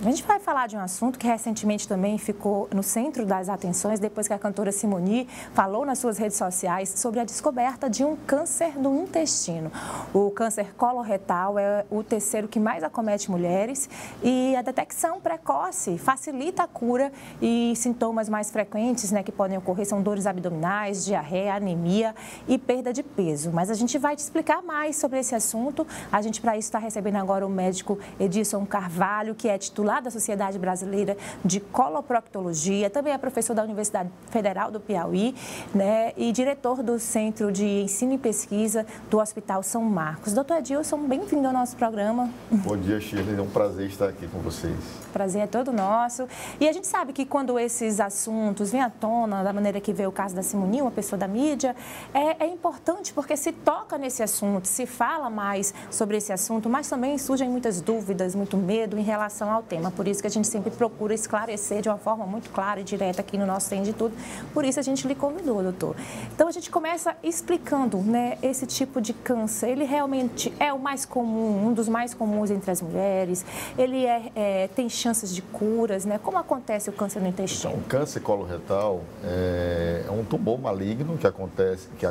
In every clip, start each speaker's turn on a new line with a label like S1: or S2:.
S1: A gente vai falar de um assunto que recentemente também ficou no centro das atenções depois que a cantora Simoni falou nas suas redes sociais sobre a descoberta de um câncer no intestino. O câncer coloretal é o terceiro que mais acomete mulheres e a detecção precoce facilita a cura e sintomas mais frequentes né, que podem ocorrer são dores abdominais, diarreia, anemia e perda de peso. Mas a gente vai te explicar mais sobre esse assunto. A gente, para isso, está recebendo agora o médico Edson Carvalho, que é titular titular da Sociedade Brasileira de Coloproctologia, também é professor da Universidade Federal do Piauí né, e diretor do Centro de Ensino e Pesquisa do Hospital São Marcos. Doutor Edilson, bem-vindo ao nosso programa.
S2: Bom dia, Shirley. É um prazer estar aqui com vocês.
S1: Prazer é todo nosso. E a gente sabe que quando esses assuntos vêm à tona, da maneira que veio o caso da Simoni, uma pessoa da mídia, é, é importante porque se toca nesse assunto, se fala mais sobre esse assunto, mas também surgem muitas dúvidas, muito medo em relação ao tema Por isso que a gente sempre procura esclarecer de uma forma muito clara e direta aqui no nosso Tem de Tudo. Por isso a gente lhe convidou, doutor. Então a gente começa explicando né, esse tipo de câncer. Ele realmente é o mais comum, um dos mais comuns entre as mulheres. Ele é, é tem chances de curas, né? Como acontece o câncer no intestino?
S2: Então, o câncer coloretal é, é um tumor maligno que acontece, que,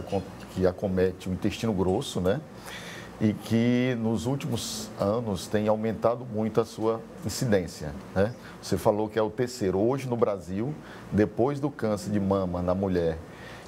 S2: que acomete o intestino grosso, né? E que nos últimos anos tem aumentado muito a sua incidência. Né? Você falou que é o terceiro. Hoje no Brasil, depois do câncer de mama na mulher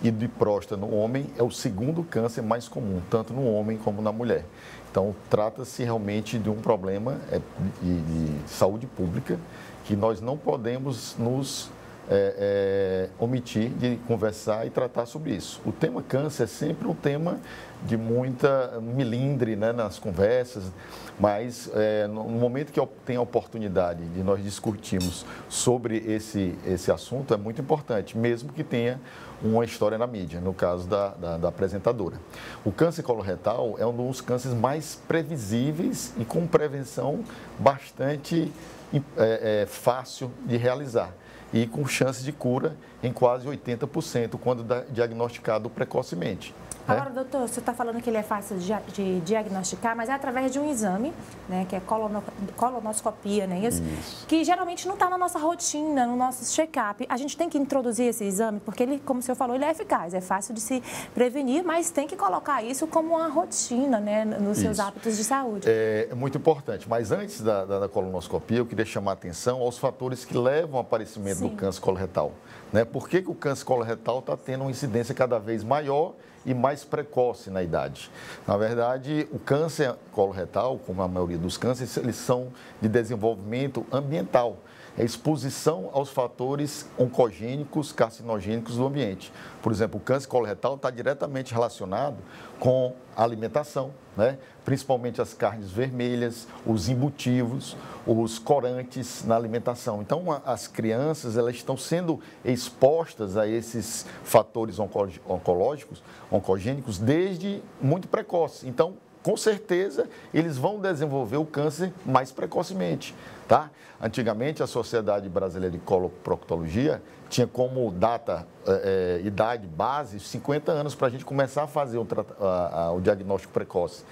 S2: e de próstata no homem, é o segundo câncer mais comum, tanto no homem como na mulher. Então, trata-se realmente de um problema é, de, de saúde pública que nós não podemos nos é, é, omitir de conversar e tratar sobre isso. O tema câncer é sempre um tema de muita milindre né, nas conversas, mas é, no momento que tem a oportunidade de nós discutirmos sobre esse, esse assunto, é muito importante, mesmo que tenha uma história na mídia, no caso da, da, da apresentadora. O câncer coloretal é um dos cânceres mais previsíveis e com prevenção bastante é, é, fácil de realizar e com chance de cura em quase 80% quando diagnosticado precocemente.
S1: Né? Agora, doutor, você está falando que ele é fácil de, de, diagnosticar, mas é através de um exame, né, que é colono, colonoscopia, né, isso? isso. Que geralmente não está na nossa rotina, no nosso check-up. A gente tem que introduzir esse exame, porque ele, como o senhor falou, ele é eficaz, é fácil de se prevenir, mas tem que colocar isso como uma rotina, né, nos seus isso. hábitos de saúde.
S2: É, é muito importante, mas antes da, da, da, colonoscopia, eu queria chamar a atenção aos fatores que levam ao aparecimento Sim. do câncer coloretal. Né? Por que, que o câncer coloretal está tendo uma incidência cada vez maior e mais precoce na idade. Na verdade, o câncer coloretal, como a maioria dos cânceres, eles são de desenvolvimento ambiental. É exposição aos fatores oncogênicos, carcinogênicos do ambiente. Por exemplo, o câncer coloretal está diretamente relacionado com alimentação, né? principalmente as carnes vermelhas, os embutivos, os corantes na alimentação. Então, as crianças elas estão sendo expostas a esses fatores oncológicos, oncogênicos, desde muito precoce. Então, com certeza, eles vão desenvolver o câncer mais precocemente. Tá? Antigamente, a Sociedade Brasileira de Coloproctologia tinha como data, é, idade base, 50 anos para a gente começar a fazer a, a, o diagnóstico precoce.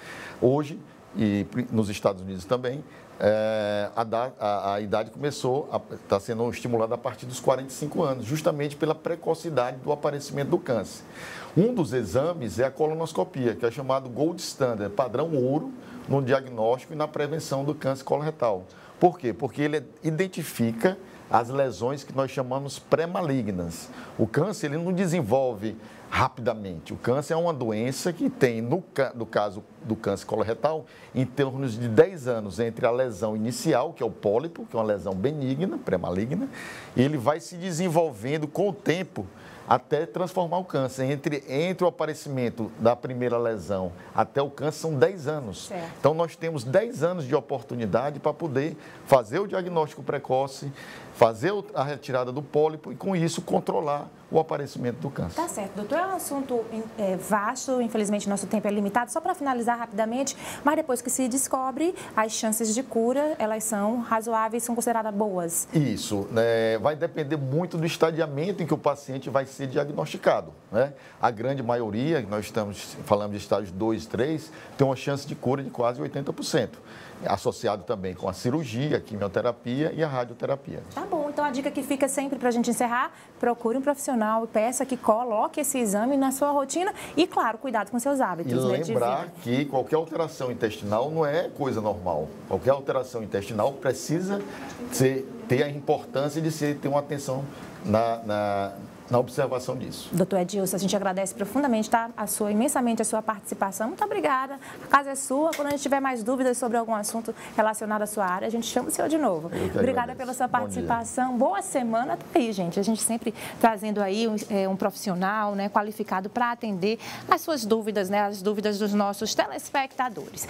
S2: Hoje, e nos Estados Unidos também, é, a, a, a, idade começou, está sendo estimulada a partir dos 45 anos, justamente pela precocidade do aparecimento do câncer. Um dos exames é a colonoscopia, que é chamado gold standard, padrão ouro no diagnóstico e na prevenção do câncer coloretal. Por quê? Porque ele identifica as lesões que nós chamamos pré-malignas. O câncer ele não desenvolve rapidamente. O câncer é uma doença que tem, no, no caso do câncer coloretal, em termos de 10 anos entre a lesão inicial, que é o pólipo, que é uma lesão benigna, pré-maligna, ele vai se desenvolvendo com o tempo até transformar o câncer. Entre, entre o aparecimento da primeira lesão até o câncer são 10 anos. Certo. Então, nós temos 10 anos de oportunidade para poder fazer o diagnóstico precoce, fazer a retirada do pólipo e, com isso, controlar o aparecimento do câncer.
S1: Tá certo, doutor. É um assunto é, vasto, infelizmente nosso tempo é limitado. Só para finalizar rapidamente, mas depois que se descobre, as chances de cura, elas são razoáveis, são consideradas boas?
S2: Isso. Né, vai depender muito do estadiamento em que o paciente vai ser diagnosticado. Né? A grande maioria, nós estamos falando de estágios 2 e 3, tem uma chance de cura de quase 80% associado também com a cirurgia, a quimioterapia e a radioterapia.
S1: Tá bom, então a dica que fica sempre para a gente encerrar, procure um profissional e peça que coloque esse exame na sua rotina e, claro, cuidado com seus hábitos.
S2: E né, lembrar que qualquer alteração intestinal não é coisa normal. Qualquer alteração intestinal precisa ser, ter a importância de ser, ter uma atenção na, na na observação disso.
S1: Doutor Edilson, a gente agradece profundamente tá? a sua, imensamente a sua participação. Muito obrigada. A casa é sua. Quando a gente tiver mais dúvidas sobre algum assunto relacionado à sua área, a gente chama o senhor de novo. Obrigada agradeço. pela sua participação. Boa semana. Tá aí, gente. A gente sempre trazendo aí um, é, um profissional né, qualificado para atender as suas dúvidas, né, as dúvidas dos nossos telespectadores.